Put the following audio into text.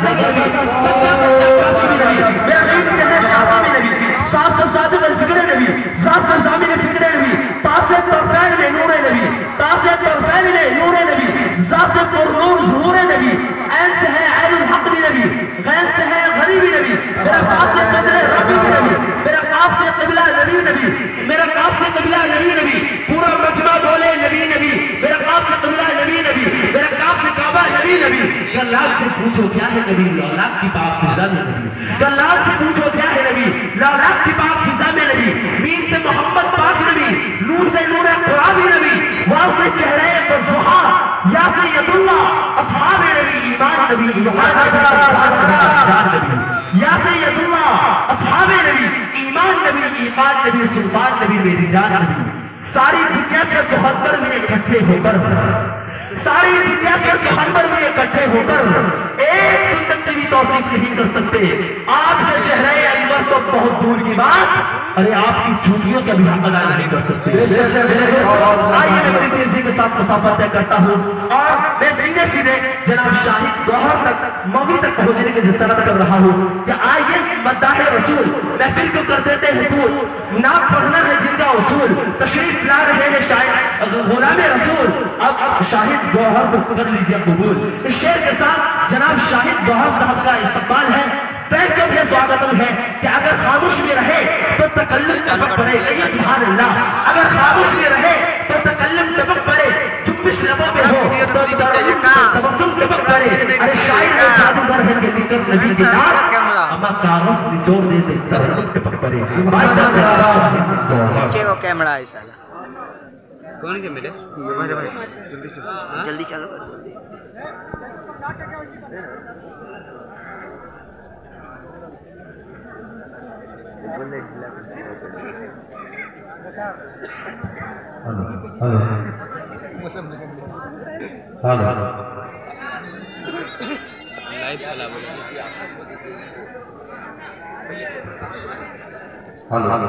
نبی سچا نبی میرا نبی ذکر نبی ذات سے زامن فکر نبی طرفین میں نور نبی طرفین میں نور نبی ذات ظہور نبی عین سے ہے عین الحق بھی نبی غین سے ہے غریبی نبی میرا کاف سے قبلہ ربی بھی نبی میرا کاف سے قبلہ نبی نبی میرا کاف سے قبلہ نبی نبی پورا مجمع بولے نبی نبی میرا کاف سے قبلہ نبی نبی میرا کاف سے کعبہ نبی نبی گلال سے پوچھو کیا ہے نبی لولاک کی پاک فضا میں نبی۔ گلال سے پوچھو کیا ہے نبی لولاک کی پاک فضا میں نبی۔ مین سے محمد پاک نبی، نور سے نور قرآبی نبی۔ واو سے چہرے بزہا یا سید اللہ، اصحاب نبی، ایمان نبی ایمان نبی جان نبی۔ یا اللہ، اصحاب نبی، ایمان نبی ایمان نبی، سلطان نبی، میری جان نبی۔ ساری دنیا کے سہندر میں اکٹھے ہو کر۔ ساری دنیا کے سہندر میں اکٹھے ہو کر ایک سنت کی بھی توصیف نہیں کر سکتے۔ آپ کے چہرے انور تو بہت دور کی بات۔ ارے آپ کی چھوٹیوں کا بھی ہم ادا نہیں کر سکتے۔ آئیے میں بڑی تیزی کے ساتھ مسافت طے کرتا ہوں۔ اور میں سیدھے سیدھے جناب شاہد دوہر تک موگی تک پہنچنے کی جسارت کر رہا ہوں۔ کہ آئیے مداح رسول محفل کو کر دیتے ہیں۔ پور نام پڑھنا ہے جن کا اصول۔ تشریف لا غلام رسول اب شاہد گوہر تو کر لیجیے قبول اس شعر کے ساتھ جناب شاہد گوہر صاحب کا استقبال ہے پیر کے بھی سواگتم ہے کہ اگر خاموش میں رہے تو تکلم ٹپک پڑے کہیے سبحان اللہ اگر خاموش میں رہے تو تکلم ٹپک پڑے چپش لبوں پہ ہو تو تبسم ٹپک پڑے ارے شاعر میں جادوگر ہے کہ فکر کی ناس اما کاغذ نچوڑ دے دے ترنم ٹپک پڑے بائدہ تیرا کے وہ کیمرہ ہے سالا کون کے بھائی جلدی چلو۔ جلدی چلو۔ جلدی بولے ہلو